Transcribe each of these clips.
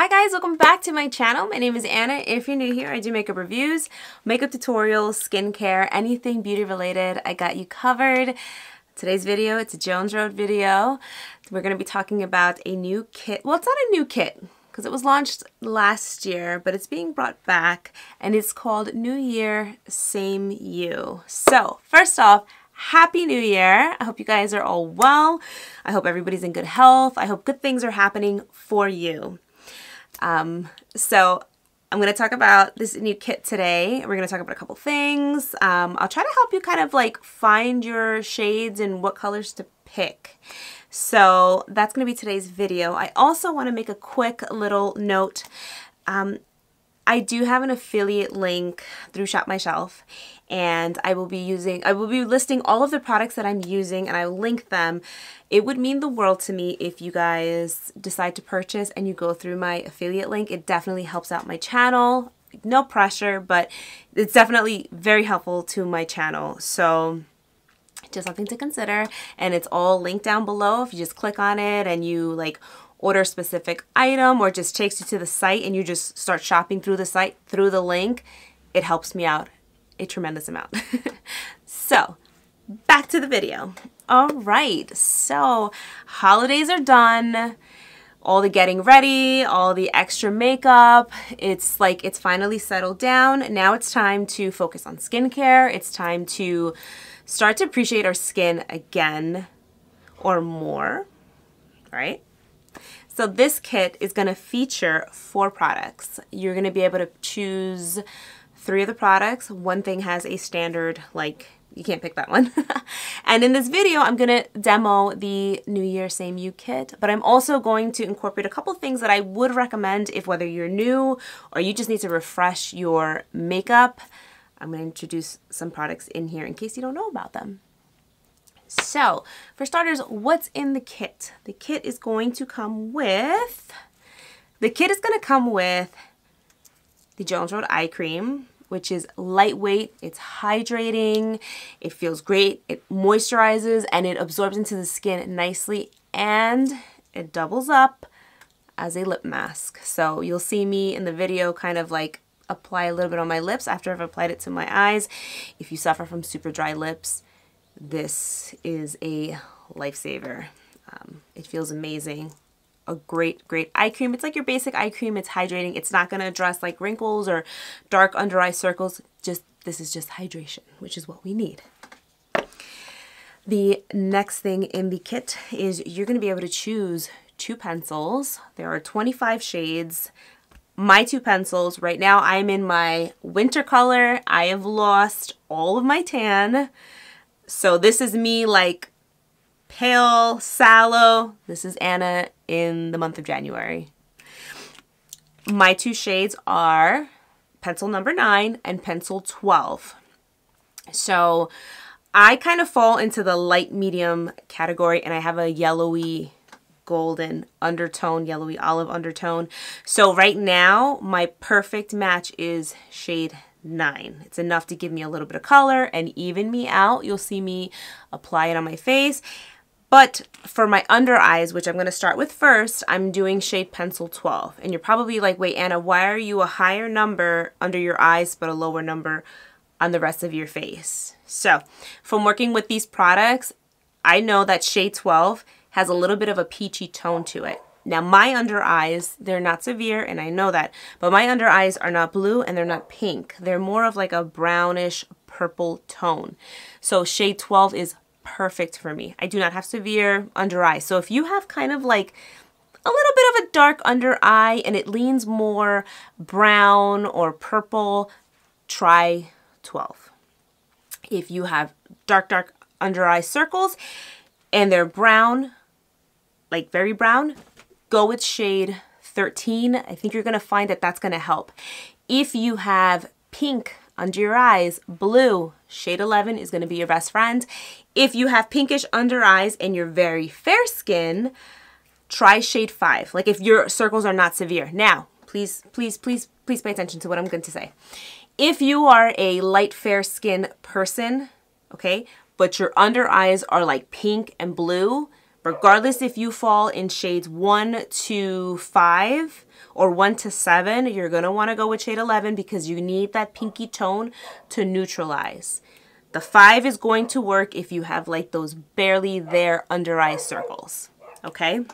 Hi guys, welcome back to my channel. My name is Ana. If you're new here, I do makeup reviews, makeup tutorials, skincare, anything beauty related. I got you covered. Today's video, it's a Jones Road video. We're going to be talking about a new kit. Well, it's not a new kit because it was launched last year, but it's being brought back and it's called New Year, Same You. So first off, Happy New Year. I hope you guys are all well. I hope everybody's in good health. I hope good things are happening for you. Um, so I'm going to talk about this new kit today. We're going to talk about a couple things. Um, I'll try to help you kind of like find your shades and what colors to pick. So that's going to be today's video. I also want to make a quick little note. Um, I do have an affiliate link through Shop My Shelf and I will be using, I will be listing all of the products that I'm using and I will link them. It would mean the world to me if you guys decide to purchase and you go through my affiliate link. It definitely helps out my channel. No pressure, but it's definitely very helpful to my channel. So just something to consider and it's all linked down below if you just click on it and you like order a specific item or just takes you to the site and you just start shopping through the site through the link it helps me out a tremendous amount. so back to the video. All right, so holidays are done. All the getting ready, all the extra makeup. It's like it's finally settled down. Now it's time to focus on skincare. It's time to start to appreciate our skin again or more, right? So this kit is going to feature four products. You're going to be able to choose three of the products. One thing has a standard, like, you can't pick that one. and in this video, I'm going to demo the New Year Same You kit, but I'm also going to incorporate a couple things that I would recommend if whether you're new or you just need to refresh your makeup. I'm to introduce some products in here in case you don't know about them. So, for starters, what's in the kit? The kit is going to come with, the kit is going to come with the Jones Road Eye Cream, which is lightweight, it's hydrating, it feels great, it moisturizes, and it absorbs into the skin nicely, and it doubles up as a lip mask. So you'll see me in the video kind of like apply a little bit on my lips after I've applied it to my eyes. If you suffer from super dry lips, this is a lifesaver. Um, it feels amazing a great, great eye cream. It's like your basic eye cream. It's hydrating. It's not going to address like wrinkles or dark under eye circles. Just This is just hydration, which is what we need. The next thing in the kit is you're going to be able to choose two pencils. There are 25 shades. My two pencils, right now I'm in my winter color. I have lost all of my tan. So this is me like pale, sallow. This is Ana in the month of January. My two shades are pencil number 9 and pencil 12. So I kind of fall into the light medium category and I have a yellowy golden undertone, yellowy olive undertone. So right now my perfect match is shade 9. It's enough to give me a little bit of color and even me out. You'll see me apply it on my face but for my under eyes, which I'm going to start with first, I'm doing shade pencil 12. And you're probably like, wait, Ana, why are you a higher number under your eyes but a lower number on the rest of your face? So from working with these products, I know that shade 12 has a little bit of a peachy tone to it. Now my under eyes, they're not severe and I know that, but my under eyes are not blue and they're not pink. They're more of like a brownish purple tone. So shade 12 is perfect for me. I do not have severe under eye. So if you have kind of like a little bit of a dark under eye and it leans more brown or purple, try 12. If you have dark, dark under eye circles and they're brown, like very brown, go with shade 13. I think you're to find that that's to help. If you have pink under your eyes, blue, shade 11 is to be your best friend. If you have pinkish under eyes and you're very fair skin, try shade 5. Like if your circles are not severe. Now, please, please, please, please pay attention to what I'm going to say. If you are a light fair skin person, okay, but your under eyes are like pink and blue, regardless if you fall in shades 1 to 5 or 1 to 7, you're going to want to go with shade 11 because you need that pinky tone to neutralize. The 5 is going to work if you have like those barely there under eye circles, okay?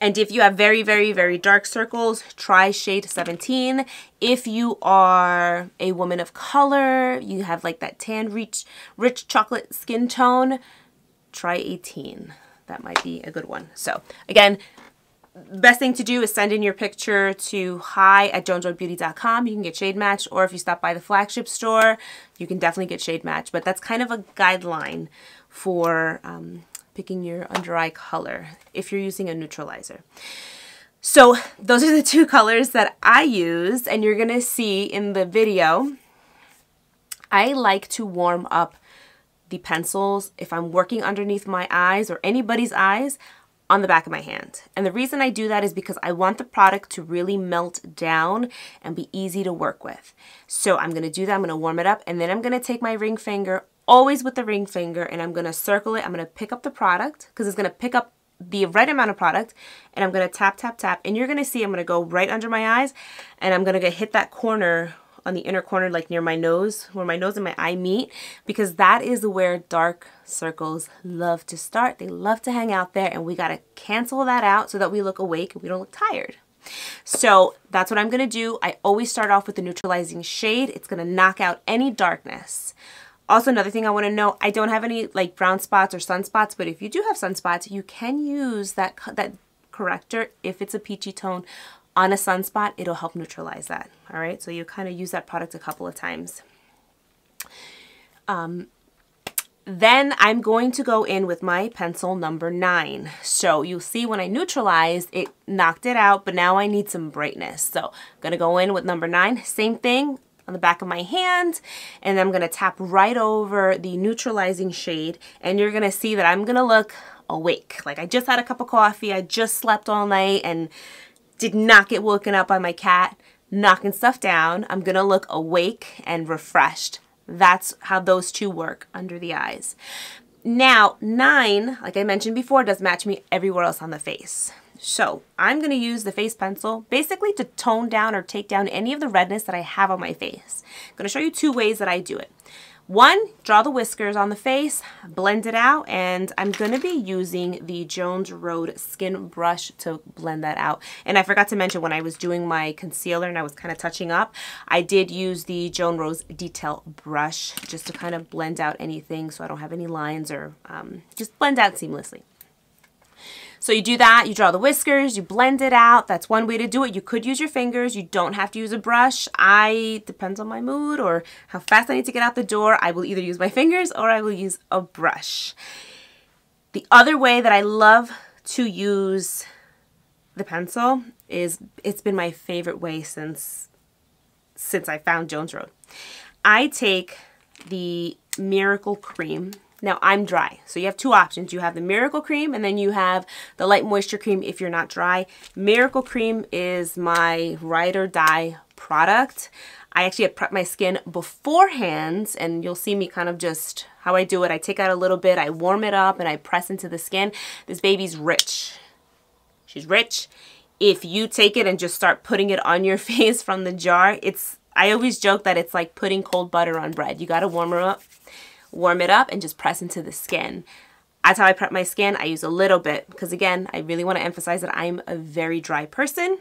And if you have very, very, very dark circles, try shade 17. If you are a woman of color, you have like that tan rich, rich chocolate skin tone, try 18. That might be a good one. So again, best thing to do is send in your picture to hi at jonesroadbeauty.com. You can get shade matched, or if you stop by the flagship store, you can definitely get shade matched. But that's kind of a guideline for um, picking your under eye color if you're using a neutralizer. So those are the two colors that I use, and you're gonna see in the video. I like to warm up the pencils if I'm working underneath my eyes or anybody's eyes on the back of my hand. And the reason I do that is because I want the product to really melt down and be easy to work with. So I'm gonna do that, I'm gonna warm it up, and then I'm gonna take my ring finger, always with the ring finger, and I'm gonna circle it. I'm gonna pick up the product, because it's gonna pick up the right amount of product, and I'm gonna tap, tap, tap, and you're gonna see I'm gonna go right under my eyes, and I'm gonna hit that corner on the inner corner, like near my nose, where my nose and my eye meet, because that is where dark circles love to start. They love to hang out there, and we got to cancel that out so that we look awake and we don't look tired. So that's what I'm to do. I always start off with the neutralizing shade. It's to knock out any darkness. Also, another thing I want to know, I don't have any like brown spots or sunspots, but if you do have sunspots, you can use that, that corrector if it's a peachy tone on a sunspot, it'll help neutralize that. All right, so you kind of use that product a couple of times. Um, then I'm going to go in with my pencil number nine. So you'll see when I neutralized, it knocked it out, but now I need some brightness. So I'm gonna go in with number nine, same thing on the back of my hand, and I'm gonna tap right over the neutralizing shade, and you're gonna see that I'm gonna look awake. Like I just had a cup of coffee, I just slept all night, and did not get woken up by my cat knocking stuff down. I'm going to look awake and refreshed. That's how those two work under the eyes. Now, nine, like I mentioned before, does match me everywhere else on the face. So I'm going to use the face pencil basically to tone down or take down any of the redness that I have on my face. I'm going to show you two ways that I do it. One, draw the whiskers on the face, blend it out, and I'm going to be using the Jones Road Skin Brush to blend that out. And I forgot to mention when I was doing my concealer and I was kind of touching up, I did use the Jones Road Detail Brush just to kind of blend out anything so I don't have any lines or um, just blend out seamlessly. So you do that, you draw the whiskers, you blend it out. That's one way to do it. You could use your fingers. You don't have to use a brush. I, depends on my mood or how fast I need to get out the door, I will either use my fingers or I will use a brush. The other way that I love to use the pencil is, it's been my favorite way since, since I found Jones Road. I take the Miracle Cream now I'm dry, so you have two options. You have the Miracle Cream and then you have the Light Moisture Cream if you're not dry. Miracle Cream is my ride or die product. I actually had prepped my skin beforehand and you'll see me kind of just how I do it. I take out a little bit, I warm it up and I press into the skin. This baby's rich. She's rich. If you take it and just start putting it on your face from the jar, it's I always joke that it's like putting cold butter on bread. You got to warm her up warm it up and just press into the skin. That's how I prep my skin. I use a little bit because again, I really want to emphasize that I'm a very dry person.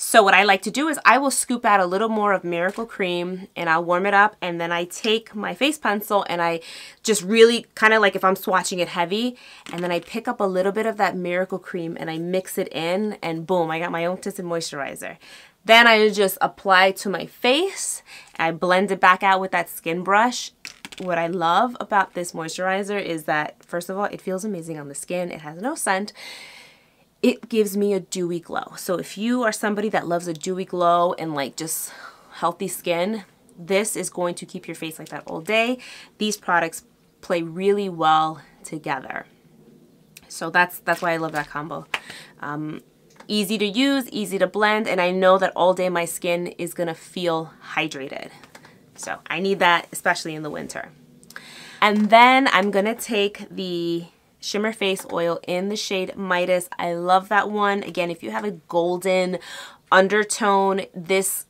So what I like to do is I will scoop out a little more of Miracle Cream and I'll warm it up and then I take my face pencil and I just really kind of like if I'm swatching it heavy and then I pick up a little bit of that Miracle Cream and I mix it in and boom, I got my own tinted moisturizer. Then I just apply to my face. I blend it back out with that skin brush what I love about this moisturizer is that, first of all, it feels amazing on the skin. It has no scent. It gives me a dewy glow. So if you are somebody that loves a dewy glow and like just healthy skin, this is going to keep your face like that all day. These products play really well together. So that's that's why I love that combo. Um, easy to use, easy to blend, and I know that all day my skin is gonna feel hydrated. So I need that, especially in the winter. And then I'm gonna take the Shimmer Face Oil in the shade Midas. I love that one. Again, if you have a golden undertone, this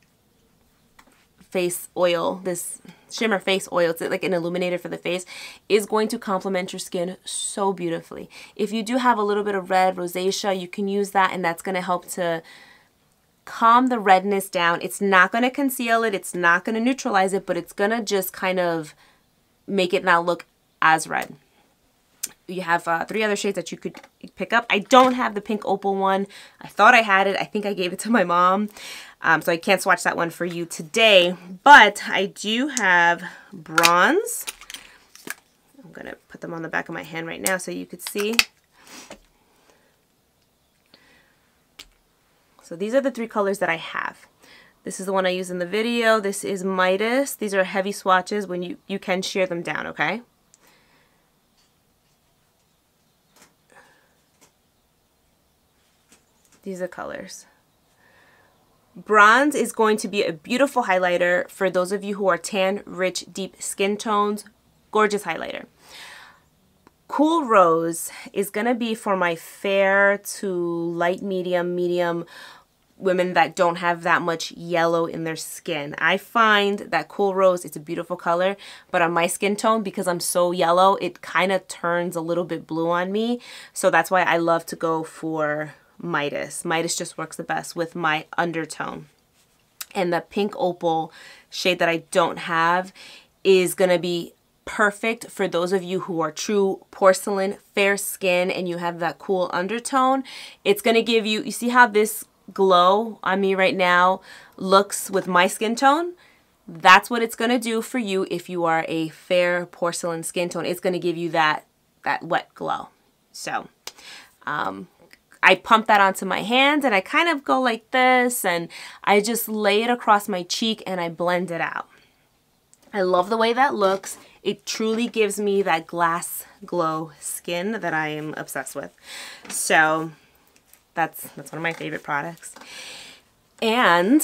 face oil, this shimmer face oil, it's like an illuminator for the face, is going to complement your skin so beautifully. If you do have a little bit of red rosacea, you can use that and that's going to help to calm the redness down. It's not going to conceal it. It's not going to neutralize it, but it's going to just kind of make it not look as red. You have uh, three other shades that you could pick up. I don't have the pink opal one. I thought I had it. I think I gave it to my mom. Um, so I can't swatch that one for you today. But I do have bronze. I'm going to put them on the back of my hand right now so you could see. So these are the three colors that I have. This is the one I use in the video. This is Midas. These are heavy swatches when you, you can shear them down, okay? These are colors. Bronze is going to be a beautiful highlighter for those of you who are tan, rich, deep skin tones. Gorgeous highlighter. Cool Rose is going to be for my fair to light medium, medium women that don't have that much yellow in their skin. I find that Cool Rose, it's a beautiful color, but on my skin tone, because I'm so yellow, it kind of turns a little bit blue on me. So that's why I love to go for Midas. Midas just works the best with my undertone. And the pink opal shade that I don't have is going to be perfect for those of you who are true porcelain fair skin and you have that cool undertone. It's going to give you, you see how this glow on me right now looks with my skin tone, that's what it's going to do for you if you are a fair porcelain skin tone. It's going to give you that, that wet glow. So, um, I pump that onto my hands and I kind of go like this and I just lay it across my cheek and I blend it out. I love the way that looks. It truly gives me that glass glow skin that I am obsessed with. So that's, that's one of my favorite products. And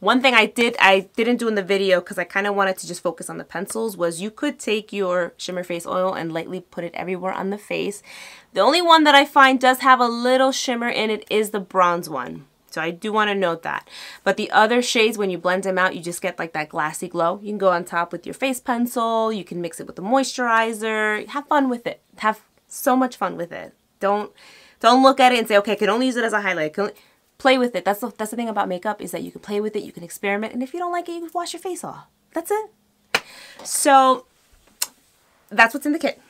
one thing I did I didn't do in the video because I kind of wanted to just focus on the pencils was you could take your shimmer face oil and lightly put it everywhere on the face. The only one that I find does have a little shimmer in it is the bronze one. So I do want to note that. But the other shades, when you blend them out, you just get like that glassy glow. You can go on top with your face pencil. You can mix it with the moisturizer. Have fun with it. Have so much fun with it. Don't don't look at it and say, okay, I can only use it as a highlight. Play with it. That's the, that's the thing about makeup is that you can play with it, you can experiment, and if you don't like it, you can wash your face off. That's it. So that's what's in the kit.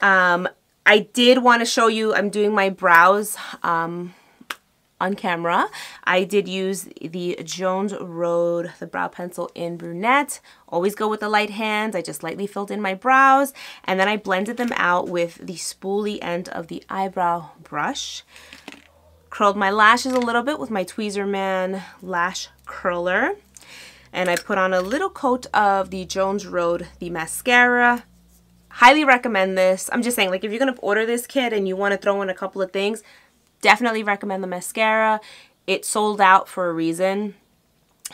Um, I did want to show you, I'm doing my brows um, on camera. I did use the Jones Road, the brow pencil in brunette. Always go with the light hands. I just lightly filled in my brows and then I blended them out with the spoolie end of the eyebrow brush. Curled my lashes a little bit with my Tweezerman lash curler. And I put on a little coat of the Jones Road, the mascara. Highly recommend this. I'm just saying, like, if you're going to order this kit and you want to throw in a couple of things, Definitely recommend the mascara. It sold out for a reason.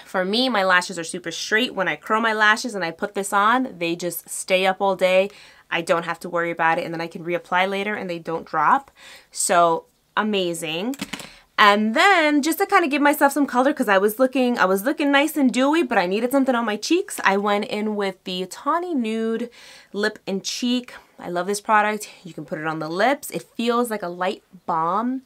For me, my lashes are super straight. When I curl my lashes and I put this on, they just stay up all day. I don't have to worry about it and then I can reapply later and they don't drop. So amazing. And then just to kind of give myself some color because I was looking I was looking nice and dewy but I needed something on my cheeks. I went in with the Tawny Nude Lip and Cheek I love this product. You can put it on the lips. It feels like a light balm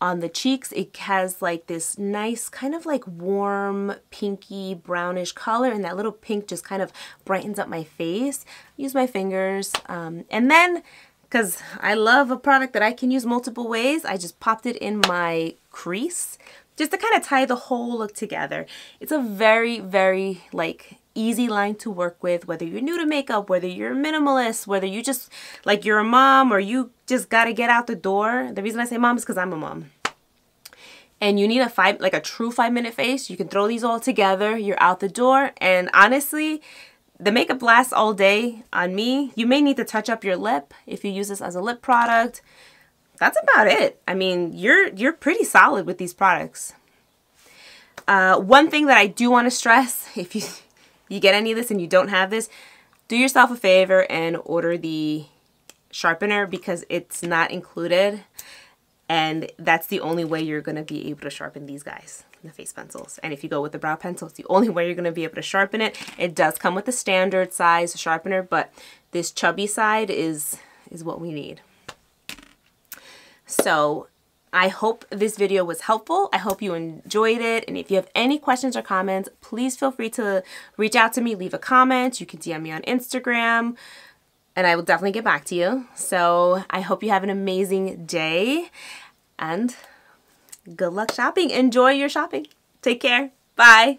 on the cheeks. It has like this nice kind of like warm pinky brownish color and that little pink just kind of brightens up my face. Use my fingers um, and then because I love a product that I can use multiple ways, I just popped it in my crease just to kind of tie the whole look together. It's a very, very like easy line to work with, whether you're new to makeup, whether you're a minimalist, whether you just, like you're a mom or you just got to get out the door. The reason I say mom is because I'm a mom. And you need a five, like a true five minute face. You can throw these all together. You're out the door. And honestly, the makeup lasts all day on me. You may need to touch up your lip if you use this as a lip product. That's about it. I mean, you're you're pretty solid with these products. Uh, one thing that I do want to stress, if you you get any of this and you don't have this, do yourself a favor and order the sharpener because it's not included. And that's the only way you're going to be able to sharpen these guys the face pencils. And if you go with the brow pencil it's the only way you're going to be able to sharpen it. It does come with a standard size sharpener but this chubby side is is what we need. So I hope this video was helpful. I hope you enjoyed it. And if you have any questions or comments, please feel free to reach out to me, leave a comment. You can DM me on Instagram and I will definitely get back to you. So I hope you have an amazing day and good luck shopping. Enjoy your shopping. Take care. Bye.